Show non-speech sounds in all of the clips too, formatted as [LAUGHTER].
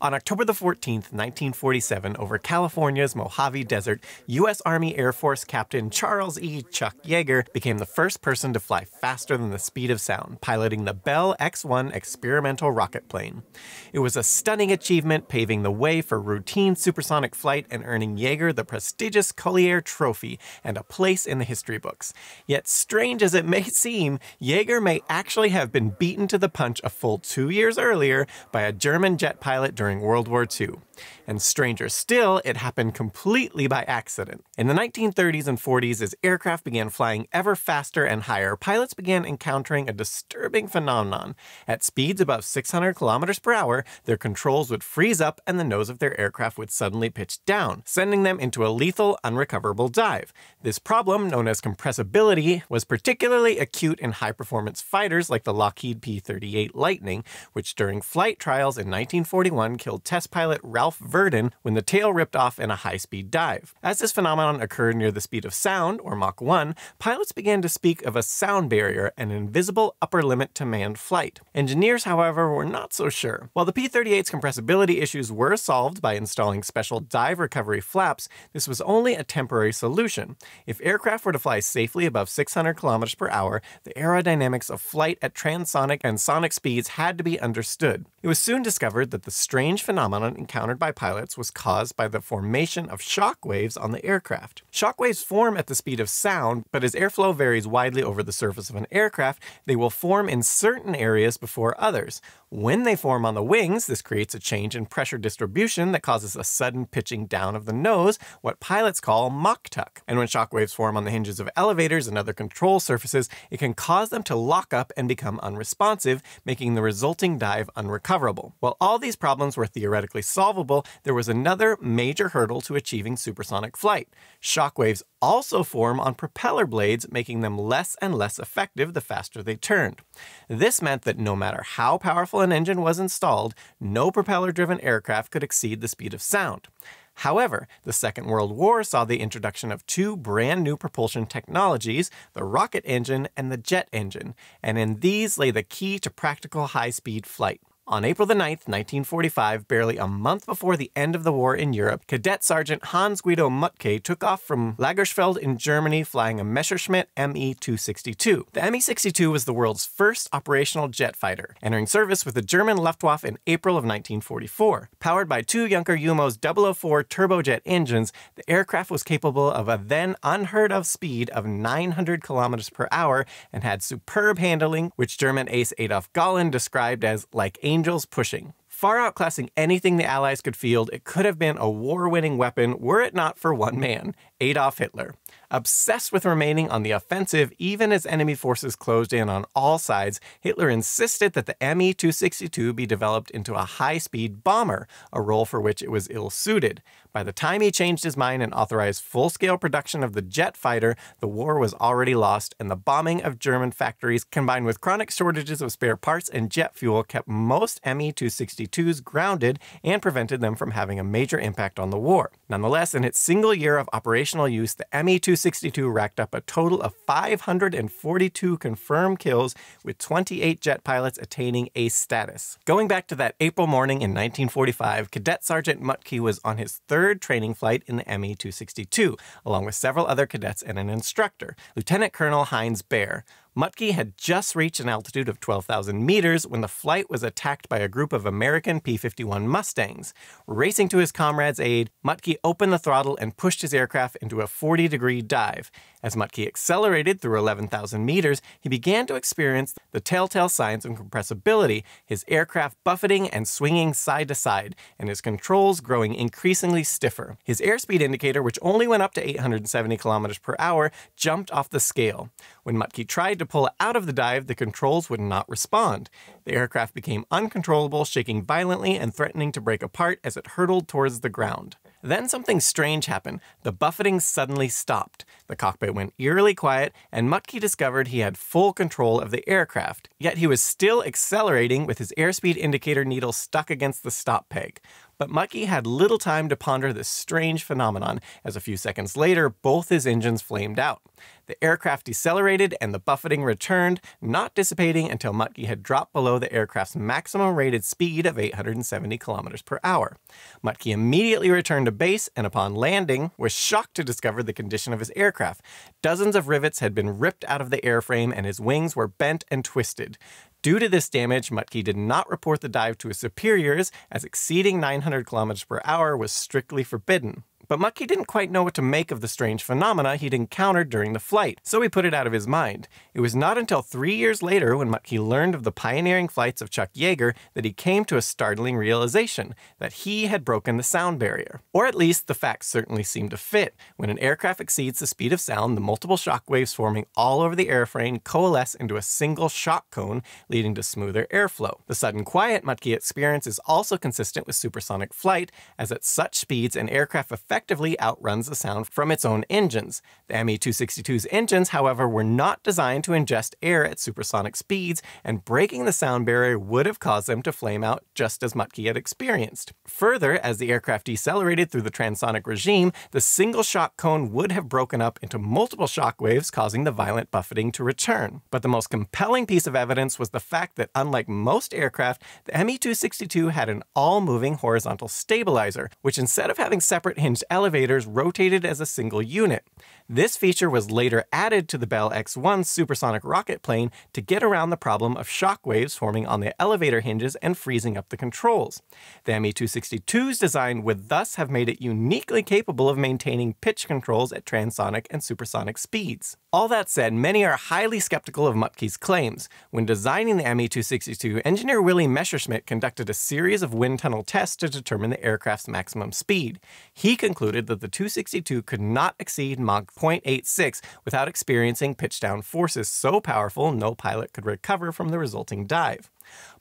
On October the 14th, 1947, over California's Mojave Desert, U.S. Army Air Force Captain Charles E. Chuck Yeager became the first person to fly faster than the speed of sound, piloting the Bell X 1 experimental rocket plane. It was a stunning achievement, paving the way for routine supersonic flight and earning Yeager the prestigious Collier Trophy and a place in the history books. Yet, strange as it may [LAUGHS] seem, Yeager may actually have been beaten to the punch a full two years earlier by a German jet pilot during during World War II. And stranger still, it happened completely by accident. In the 1930s and 40s, as aircraft began flying ever faster and higher, pilots began encountering a disturbing phenomenon. At speeds above 600 kilometers per hour, their controls would freeze up and the nose of their aircraft would suddenly pitch down, sending them into a lethal, unrecoverable dive. This problem, known as compressibility, was particularly acute in high performance fighters like the Lockheed P 38 Lightning, which during flight trials in 1941 killed test pilot Ralph Virden when the tail ripped off in a high speed dive. As this phenomenon occurred near the speed of sound, or Mach 1, pilots began to speak of a sound barrier, an invisible upper limit to manned flight. Engineers, however, were not so sure. While the P 38's compressibility issues were solved by installing special dive recovery flaps, this was only a temporary solution. If aircraft were to fly safely above 600 kilometers per hour, the aerodynamics of flight at transonic and sonic speeds had to be understood. It was soon discovered that the strange phenomenon encountered by pilots was caused by the formation of shock waves on the aircraft. Shock waves form at the speed of sound, but as airflow varies widely over the surface of an aircraft, they will form in certain areas before others. When they form on the wings, this creates a change in pressure distribution that causes a sudden pitching down of the nose, what pilots call Mach tuck. And when shock waves form on the hinges of elevators and other control surfaces, it can cause them to lock up and become unresponsive, making the resulting dive unrecoverable. While all these problems were theoretically solvable, there was another major hurdle to achieving supersonic flight. Shock waves also form on propeller blades, making them less and less effective the faster they turned. This meant that no matter how powerful an engine was installed, no propeller driven aircraft could exceed the speed of sound. However, the Second World War saw the introduction of two brand new propulsion technologies, the rocket engine and the jet engine, and in these lay the key to practical high speed flight. On April the 9th, 1945, barely a month before the end of the war in Europe, Cadet Sergeant Hans Guido Mutke took off from Lagerlechfeld in Germany flying a Messerschmitt Me-262. The Me-62 was the world's first operational jet fighter, entering service with the German Luftwaffe in April of 1944. Powered by two Junkers Jumo 004 turbojet engines, the aircraft was capable of a then unheard of speed of 900 kilometers per hour and had superb handling, which German ace Adolf Galland described as like angels pushing. Far outclassing anything the Allies could field, it could have been a war winning weapon were it not for one man, Adolf Hitler. Obsessed with remaining on the offensive even as enemy forces closed in on all sides, Hitler insisted that the Me 262 be developed into a high speed bomber, a role for which it was ill suited. By the time he changed his mind and authorized full scale production of the jet fighter, the war was already lost, and the bombing of German factories, combined with chronic shortages of spare parts and jet fuel, kept most Me 262s grounded and prevented them from having a major impact on the war. Nonetheless, in its single year of operational use, the Me 262 racked up a total of 542 confirmed kills, with 28 jet pilots attaining ace status. Going back to that April morning in 1945, Cadet Sergeant Mutke was on his third training flight in the Me 262, along with several other cadets and an instructor, Lieutenant Colonel Heinz Baer. Mutke had just reached an altitude of 12,000 meters when the flight was attacked by a group of American P 51 Mustangs. Racing to his comrade's aid, Mutke opened the throttle and pushed his aircraft into a 40 degree dive. As Mutke accelerated through 11,000 meters, he began to experience the telltale signs of compressibility, his aircraft buffeting and swinging side to side, and his controls growing increasingly stiffer. His airspeed indicator, which only went up to 870 kilometers per hour, jumped off the scale. When Mutke tried to pull out of the dive, the controls would not respond. The aircraft became uncontrollable, shaking violently and threatening to break apart as it hurtled towards the ground. Then something strange happened. The buffeting suddenly stopped. The cockpit went eerily quiet, and Mutke discovered he had full control of the aircraft. Yet he was still accelerating with his airspeed indicator needle stuck against the stop peg. But Mutke had little time to ponder this strange phenomenon, as a few seconds later, both his engines flamed out. The aircraft decelerated and the buffeting returned, not dissipating until Mutke had dropped below the aircraft's maximum rated speed of 870 kilometers per hour. Mutke immediately returned to base and upon landing was shocked to discover the condition of his aircraft. Dozens of rivets had been ripped out of the airframe and his wings were bent and twisted. Due to this damage, Mutke did not report the dive to his superiors, as exceeding 900 kilometers per hour was strictly forbidden. But Mutke didn't quite know what to make of the strange phenomena he'd encountered during the flight, so he put it out of his mind. It was not until three years later, when Mutke learned of the pioneering flights of Chuck Yeager, that he came to a startling realization that he had broken the sound barrier. Or at least, the facts certainly seemed to fit. When an aircraft exceeds the speed of sound, the multiple shock waves forming all over the airframe coalesce into a single shock cone, leading to smoother airflow. The sudden quiet Mutke experience is also consistent with supersonic flight, as at such speeds, an aircraft effectively outruns the sound from its own engines. The ME 262's engines, however, were not designed to ingest air at supersonic speeds, and breaking the sound barrier would have caused them to flame out just as Mutke had experienced. Further, as the aircraft decelerated through the transonic regime, the single shock cone would have broken up into multiple shock waves, causing the violent buffeting to return. But the most compelling piece of evidence was the fact that, unlike most aircraft, the ME 262 had an all moving horizontal stabilizer, which instead of having separate hinged elevators, rotated as a single unit. This feature was later added to the Bell X-1 supersonic rocket plane to get around the problem of shock waves forming on the elevator hinges and freezing up the controls. The ME-262's design would thus have made it uniquely capable of maintaining pitch controls at transonic and supersonic speeds. All that said, many are highly skeptical of Mutke's claims. When designing the ME-262, engineer Willy Messerschmitt conducted a series of wind tunnel tests to determine the aircraft's maximum speed. He concluded that the 262 could not exceed Mach 0.86 without experiencing pitch down forces so powerful no pilot could recover from the resulting dive.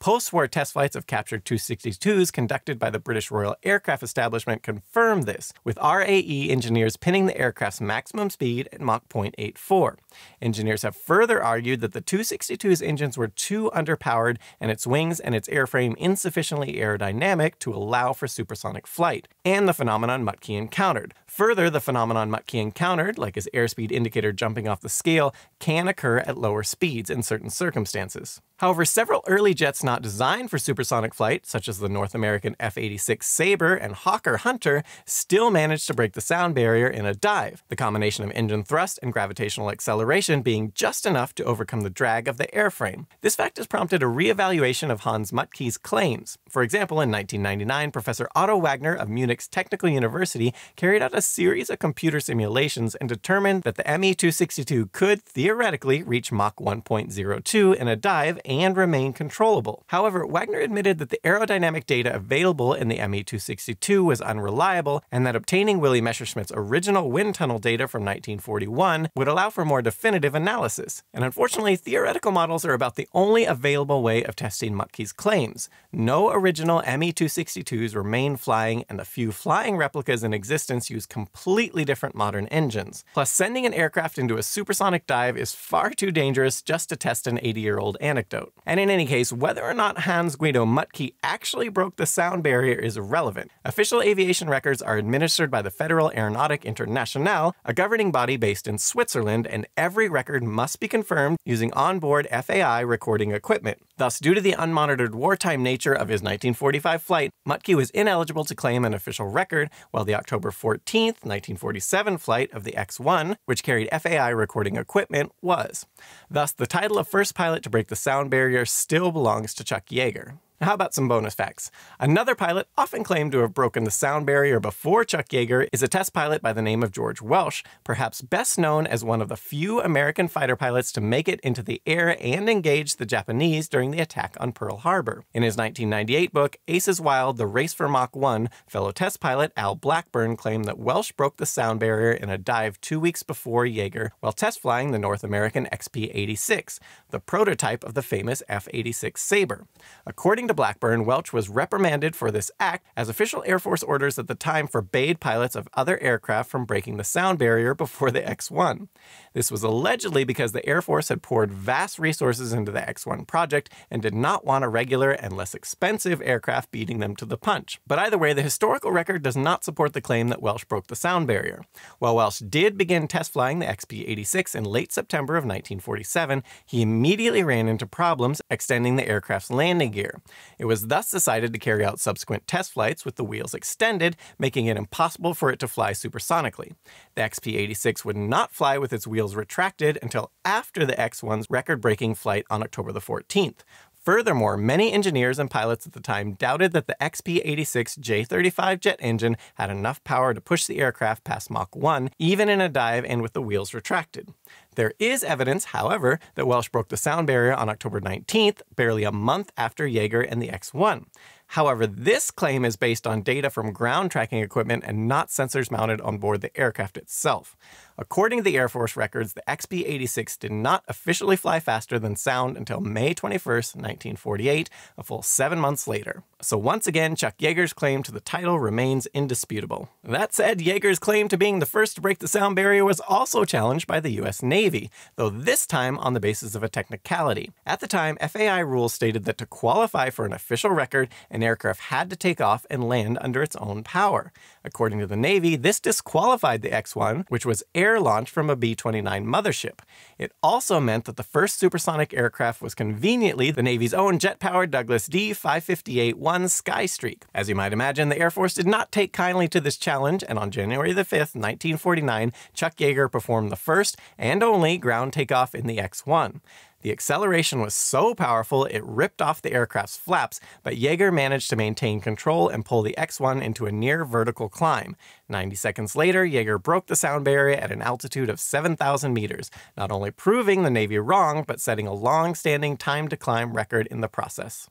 Post-war test flights of captured 262s conducted by the British Royal Aircraft Establishment confirmed this, with RAE engineers pinning the aircraft's maximum speed at Mach 0.84. Engineers have further argued that the 262's engines were too underpowered and its wings and its airframe insufficiently aerodynamic to allow for supersonic flight, and the phenomenon Mutke encountered. Further, the phenomenon Mutke encountered, like his airspeed indicator jumping off the scale, can occur at lower speeds in certain circumstances. However, several early jets not designed for supersonic flight, such as the North American F 86 Sabre and Hawker Hunter, still managed to break the sound barrier in a dive, the combination of engine thrust and gravitational acceleration being just enough to overcome the drag of the airframe. This fact has prompted a re-evaluation of Hans Mutke's claims. For example, in 1999, Professor Otto Wagner of Munich's Technical University carried out a series of computer simulations and determined that the ME 262 could theoretically reach Mach 1.02 in a dive and remain controllable. However, Wagner admitted that the aerodynamic data available in the ME-262 was unreliable and that obtaining Willy Messerschmitt's original wind tunnel data from 1941 would allow for more definitive analysis. And unfortunately, theoretical models are about the only available way of testing Mutke's claims. No original ME-262s remain flying, and the few flying replicas in existence use completely different modern engines. Plus, sending an aircraft into a supersonic dive is far too dangerous just to test an 80-year-old anecdote. And in any case, whether or not Hans Guido Mutke actually broke the sound barrier is irrelevant. Official aviation records are administered by the Fédération Aéronautique Internationale, a governing body based in Switzerland, and every record must be confirmed using onboard FAI recording equipment. Thus, due to the unmonitored wartime nature of his 1945 flight, Mutke was ineligible to claim an official record, while the October 14, 1947 flight of the X-1, which carried FAI recording equipment, was. Thus, the title of first pilot to break the sound barrier still belongs to Chuck Yeager. How about some bonus facts? Another pilot often claimed to have broken the sound barrier before Chuck Yeager is a test pilot by the name of George Welch, perhaps best known as one of the few American fighter pilots to make it into the air and engage the Japanese during the attack on Pearl Harbor. In his 1998 book, Aces Wild, The Race for Mach 1, fellow test pilot Al Blackburn claimed that Welch broke the sound barrier in a dive two weeks before Yeager while test flying the North American XP-86, the prototype of the famous F-86 Sabre. According to Blackburn, Welch was reprimanded for this act, as official Air Force orders at the time forbade pilots of other aircraft from breaking the sound barrier before the X 1. This was allegedly because the Air Force had poured vast resources into the X 1 project and did not want a regular and less expensive aircraft beating them to the punch. But either way, the historical record does not support the claim that Welch broke the sound barrier. While Welch did begin test flying the XP 86 in late September of 1947, he immediately ran into problems extending the aircraft's landing gear. It was thus decided to carry out subsequent test flights with the wheels extended, making it impossible for it to fly supersonically. The XP 86 would not fly with its wheels retracted until after the X 1's record breaking flight on October the 14th. Furthermore, many engineers and pilots at the time doubted that the XP 86 J 35 jet engine had enough power to push the aircraft past Mach 1, even in a dive and with the wheels retracted. There is evidence, however, that Welch broke the sound barrier on October 19th, barely a month after Yeager and the X 1. However, this claim is based on data from ground tracking equipment and not sensors mounted on board the aircraft itself. According to the Air Force records, the XP 86 did not officially fly faster than sound until May 21, 1948, a full seven months later. So once again, Chuck Yeager's claim to the title remains indisputable. That said, Yeager's claim to being the first to break the sound barrier was also challenged by the US Navy, though this time on the basis of a technicality. At the time, FAI rules stated that to qualify for an official record, an aircraft had to take off and land under its own power. According to the Navy, this disqualified the X 1, which was air launched from a B 29 mothership. It also meant that the first supersonic aircraft was conveniently the Navy's own jet powered Douglas D 558 1 Skystreak. As you might imagine, the Air Force did not take kindly to this challenge, and on January 5, 1949, Chuck Yeager performed the first and only ground takeoff in the X 1. The acceleration was so powerful it ripped off the aircraft's flaps, but Yeager managed to maintain control and pull the X 1 into a near vertical climb. 90 seconds later, Yeager broke the sound barrier at an altitude of 7,000 meters, not only proving the Navy wrong, but setting a long standing time to climb record in the process.